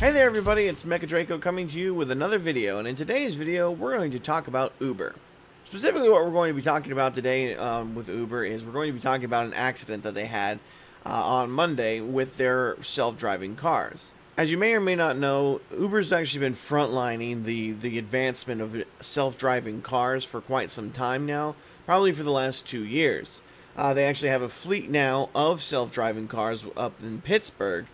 Hey there everybody, it's Mecha Draco coming to you with another video, and in today's video we're going to talk about Uber. Specifically what we're going to be talking about today um, with Uber is we're going to be talking about an accident that they had uh, on Monday with their self-driving cars. As you may or may not know, Uber's actually been frontlining the, the advancement of self-driving cars for quite some time now, probably for the last two years. Uh, they actually have a fleet now of self-driving cars up in Pittsburgh,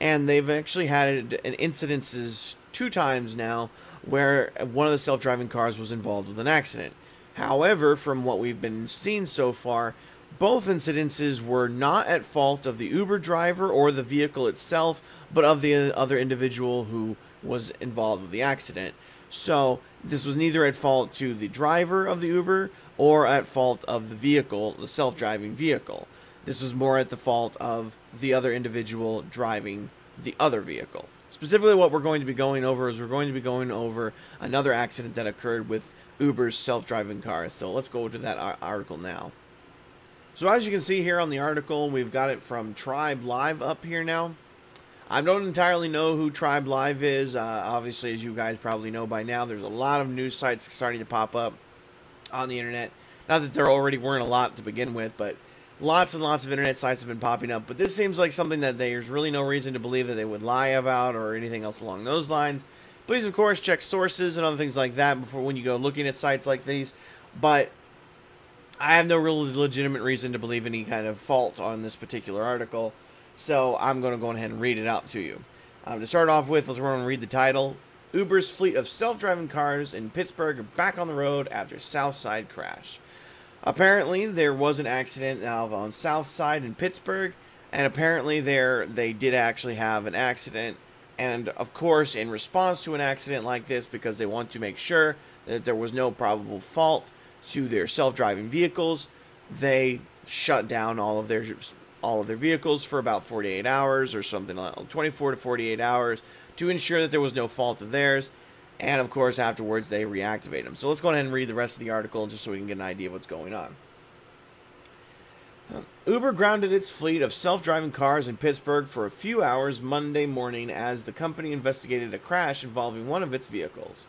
and they've actually had incidences two times now where one of the self-driving cars was involved with an accident. However, from what we've been seeing so far, both incidences were not at fault of the Uber driver or the vehicle itself, but of the other individual who was involved with the accident. So, this was neither at fault to the driver of the Uber or at fault of the vehicle, the self-driving vehicle. This was more at the fault of the other individual driving the other vehicle. Specifically, what we're going to be going over is we're going to be going over another accident that occurred with Uber's self-driving cars. So let's go to that article now. So as you can see here on the article, we've got it from Tribe Live up here now. I don't entirely know who Tribe Live is. Uh, obviously, as you guys probably know by now, there's a lot of news sites starting to pop up on the internet. Not that there already weren't a lot to begin with, but lots and lots of internet sites have been popping up, but this seems like something that there's really no reason to believe that they would lie about or anything else along those lines. Please, of course, check sources and other things like that before when you go looking at sites like these. But I have no real legitimate reason to believe any kind of fault on this particular article, so I'm going to go ahead and read it out to you. Um, to start off with, let's run and read the title. Uber's fleet of self-driving cars in Pittsburgh are back on the road after Southside crash. Apparently, there was an accident on South Side in Pittsburgh, and apparently there they did actually have an accident. And of course, in response to an accident like this, because they want to make sure that there was no probable fault to their self-driving vehicles, they shut down all of their all of their vehicles for about 48 hours or something like 24 to 48 hours to ensure that there was no fault of theirs and of course, afterwards, they reactivate them. So let's go ahead and read the rest of the article just so we can get an idea of what's going on. Uber grounded its fleet of self driving cars in Pittsburgh for a few hours Monday morning as the company investigated a crash involving one of its vehicles.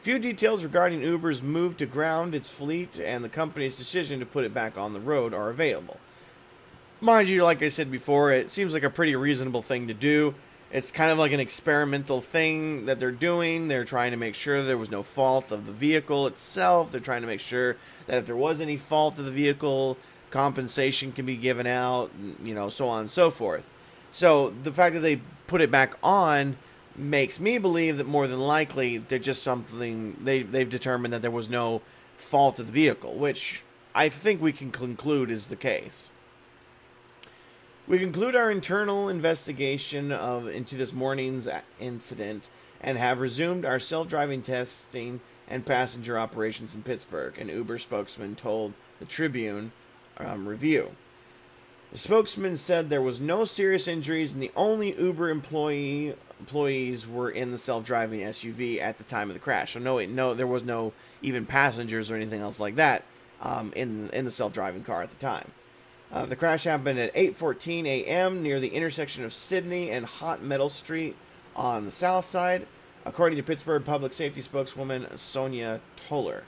Few details regarding Uber's move to ground its fleet and the company's decision to put it back on the road are available. Mind you, like I said before, it seems like a pretty reasonable thing to do it's kind of like an experimental thing that they're doing. They're trying to make sure there was no fault of the vehicle itself. They're trying to make sure that if there was any fault of the vehicle, compensation can be given out, you know, so on and so forth. So the fact that they put it back on makes me believe that more than likely they're just something they they've determined that there was no fault of the vehicle, which I think we can conclude is the case. We conclude our internal investigation of into this morning's incident and have resumed our self-driving testing and passenger operations in Pittsburgh, an Uber spokesman told the Tribune um, Review. The spokesman said there was no serious injuries and the only Uber employee employees were in the self-driving SUV at the time of the crash. So no, no, there was no even passengers or anything else like that um, in in the self-driving car at the time. Uh, the crash happened at 8:14 a.m. near the intersection of Sidney and Hot Metal Street on the south side, according to Pittsburgh Public Safety spokeswoman Sonya Toler.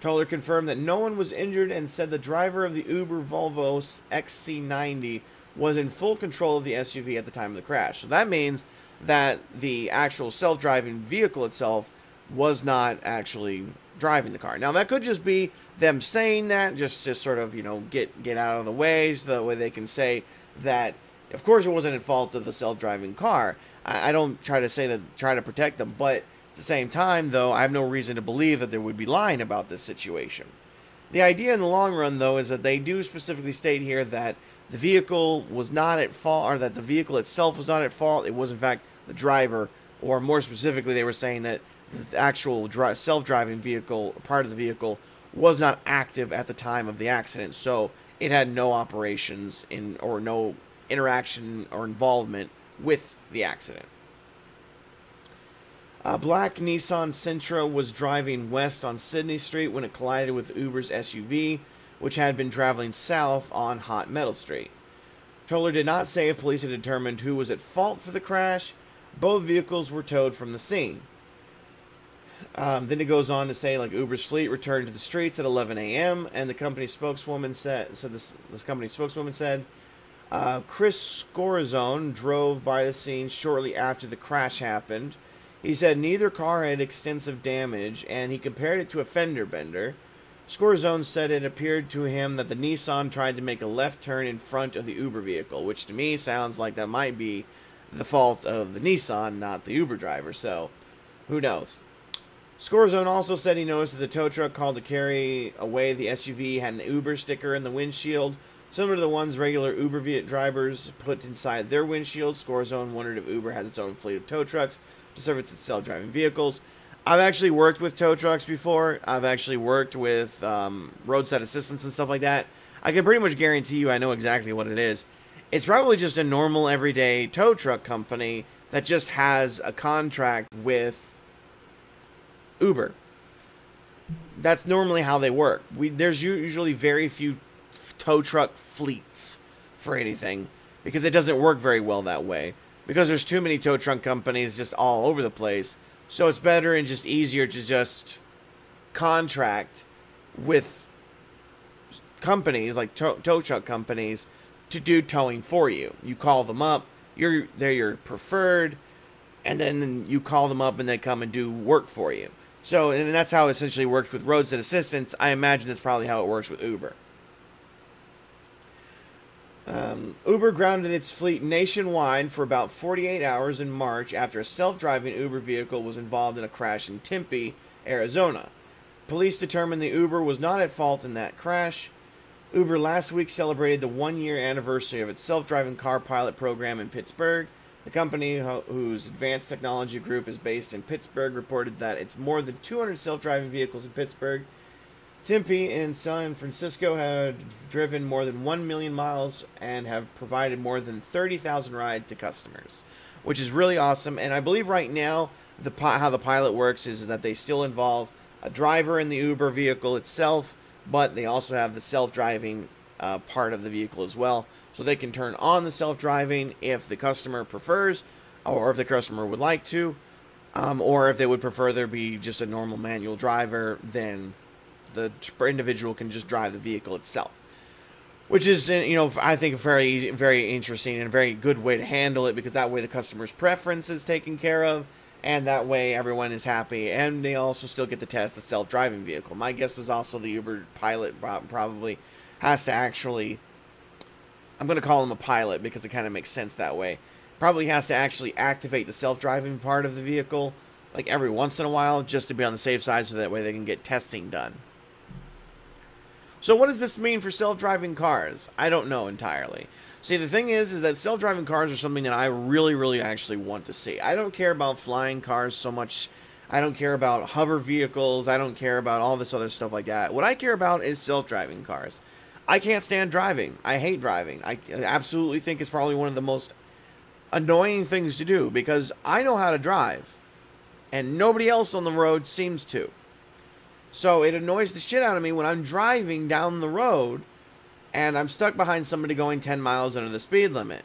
Toler confirmed that no one was injured and said the driver of the Uber Volvo XC90 was in full control of the SUV at the time of the crash. So that means that the actual self-driving vehicle itself was not actually driving the car. Now that could just be them saying that just to sort of you know get get out of the way so that way they can say that of course it wasn't at fault of the self-driving car. I, I don't try to say that try to protect them, but at the same time though I have no reason to believe that they would be lying about this situation. The idea in the long run though is that they do specifically state here that the vehicle was not at fault or that the vehicle itself was not at fault. It was in fact the driver or more specifically they were saying that the actual self-driving vehicle, part of the vehicle, was not active at the time of the accident, so it had no operations in or no interaction or involvement with the accident. A black Nissan Sentra was driving west on Sidney Street when it collided with Uber's SUV, which had been traveling south on Hot Metal Street. Toler did not say if police had determined who was at fault for the crash, Both vehicles were towed from the scene. Um, then it goes on to say like Uber's fleet returned to the streets at 11 a.m. and the company spokeswoman said, so this this company spokeswoman said, uh, Chris Scorazone drove by the scene shortly after the crash happened. He said neither car had extensive damage, and he compared it to a fender bender. Scorazone said it appeared to him that the Nissan tried to make a left turn in front of the Uber vehicle, which to me sounds like that might be the fault of the Nissan, not the Uber driver. So, who knows? Scorazone also said he noticed that the tow truck called to carry away the SUV had an Uber sticker in the windshield, similar to the ones regular Uber drivers put inside their windshield. Scorazone wondered if Uber has its own fleet of tow trucks to service its self-driving vehicles. I've actually worked with tow trucks before. I've actually worked with um, roadside assistance and stuff like that. I can pretty much guarantee you I know exactly what it is. It's probably just a normal everyday tow truck company that just has a contract with Uber. That's normally how they work. We there's usually very few tow truck fleets for anything because it doesn't work very well that way because there's too many tow truck companies just all over the place. So it's better and just easier to just contract with companies like tow, tow truck companies to do towing for you. You call them up, you're they're your preferred, and then you call them up and they come and do work for you. So, and that's how it essentially works with roadside assistance. I imagine that's probably how it works with Uber. Um, Uber grounded its fleet nationwide for about 48 hours in March after a self driving Uber vehicle was involved in a crash in Tempe, Arizona. Police determined the Uber was not at fault in that crash. Uber last week celebrated the one year anniversary of its self driving car pilot program in Pittsburgh the company, whose advanced technology group is based in Pittsburgh, reported that it's more than 200 self driving vehicles in Pittsburgh. Tempe and San Francisco have driven more than 1 million miles and have provided more than 30,000 rides to customers, which is really awesome. And I believe right now, the how the pilot works is that they still involve a driver in the Uber vehicle itself, but they also have the self driving uh, part of the vehicle as well. So they can turn on the self driving if the customer prefers, or if the customer would like to, um, or if they would prefer there be just a normal manual driver, then the individual can just drive the vehicle itself. Which is, uh, you know, I think very very interesting and a very good way to handle it because that way the customer's preference is taken care of, and that way everyone is happy, and they also still get to test the self-driving vehicle. My guess is also the Uber pilot probably has to actually I'm going to call him a pilot because it kind of makes sense that way. Probably has to actually activate the self-driving part of the vehicle like every once in a while just to be on the safe side so that way they can get testing done. So what does this mean for self-driving cars? I don't know entirely. See, the thing is, is that self-driving cars are something that I really, really actually want to see. I don't care about flying cars so much. I don't care about hover vehicles. I don't care about all this other stuff like that. What I care about is self-driving cars. I can't stand driving. I hate driving. I absolutely think it's probably one of the most annoying things to do because I know how to drive and nobody else on the road seems to. So it annoys the shit out of me when I'm driving down the road and I'm stuck behind somebody going 10 miles under the speed limit.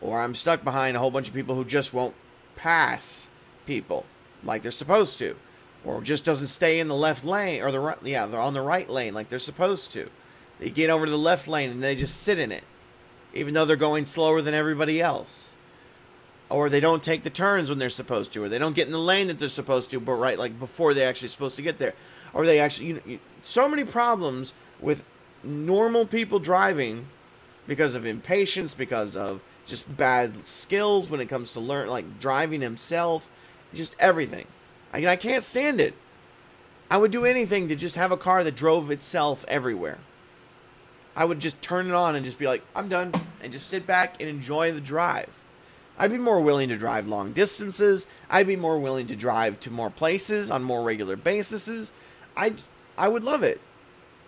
Or I'm stuck behind a whole bunch of people who just won't pass people like they're supposed to. Or just doesn't stay in the left lane or the right yeah, they're on the right lane like they're supposed to. They get over to the left lane and they just sit in it, even though they're going slower than everybody else. Or they don't take the turns when they're supposed to, or they don't get in the lane that they're supposed to, but right like before they're actually supposed to get there. Or they actually, you know, so many problems with normal people driving because of impatience, because of just bad skills when it comes to learn, like driving himself, just everything. I, I can't stand it. I would do anything to just have a car that drove itself everywhere. I would just turn it on and just be like, I'm done, and just sit back and enjoy the drive. I'd be more willing to drive long distances. I'd be more willing to drive to more places on more regular bases. I I would love it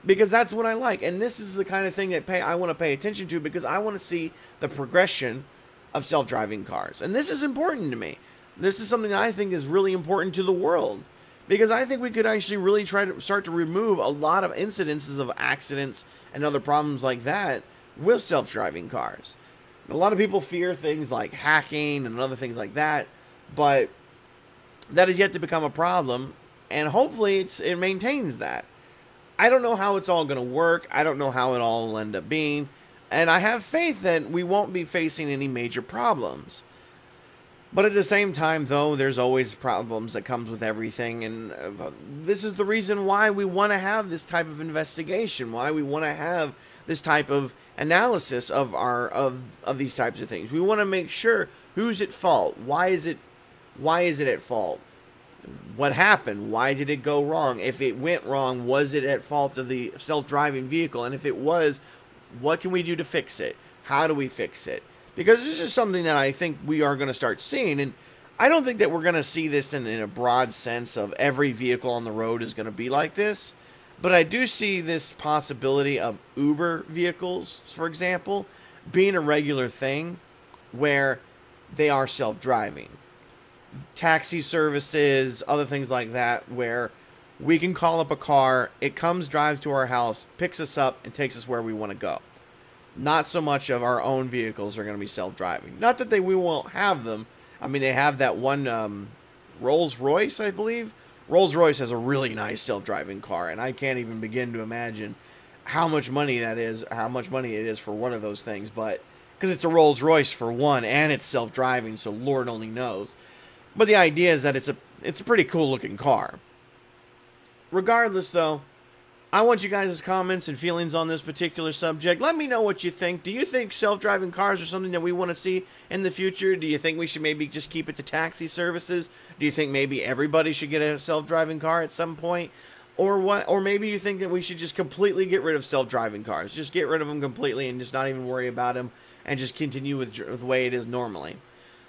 because that's what I like, and this is the kind of thing that pay I want to pay attention to because I want to see the progression of self-driving cars, and this is important to me. This is something I think is really important to the world because I think we could actually really try to start to remove a lot of incidences of accidents and other problems like that with self-driving cars. A lot of people fear things like hacking and other things like that, but that is yet to become a problem, and hopefully it maintains that. I don't know how it's all going to work. I don't know how it all will end up being, and I have faith that we won't be facing any major problems. But at the same time, though, there's always problems that comes with everything, and uh, this is the reason why we want to have this type of investigation, why we want to have this type of analysis of our of of these types of things. We want to make sure who's at fault, why is it, why is it at fault, what happened, why did it go wrong? If it went wrong, was it at fault of the self-driving vehicle? And if it was, what can we do to fix it? How do we fix it? Because this is something that I think we are going to start seeing. And I don't think that we're going to see this in, in, a broad sense of every vehicle on the road is going to be like this. But I do see this possibility of Uber vehicles, for example, being a regular thing where they are self driving. Taxi services, other things like that, where we can call up a car, it comes, drives to our house, picks us up, and takes us where we want to go not so much of our own vehicles are going to be self-driving. Not that they we won't have them. I mean, they have that one um, Rolls Royce, I believe. Rolls Royce has a really nice self-driving car, and I can't even begin to imagine how much money that is, how much money it is for one of those things. But because it's a Rolls Royce for one, and it's self-driving, so Lord only knows. But the idea is that it's a it's a pretty cool looking car. Regardless, though, I want you guys' comments and feelings on this particular subject. Let me know what you think. Do you think self-driving cars are something that we want to see in the future? Do you think we should maybe just keep it to taxi services? Do you think maybe everybody should get a self-driving car at some point? Or what or maybe you think that we should just completely get rid of self-driving cars. Just get rid of them completely and just not even worry about them and just continue with, with the way it is normally.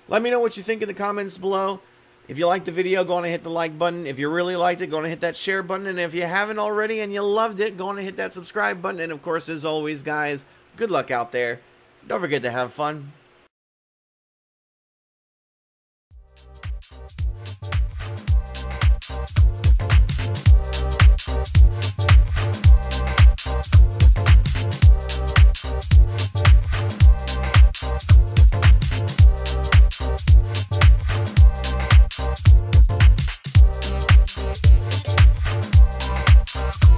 Let me know what you think in the comments below. If you liked the video, go on and hit the like button. If you really liked it, go on and hit that share button. And if you haven't already and you loved it, go on and hit that subscribe button. And of course, as always, guys, good luck out there. Don't forget to have fun. We'll be right back. すごい!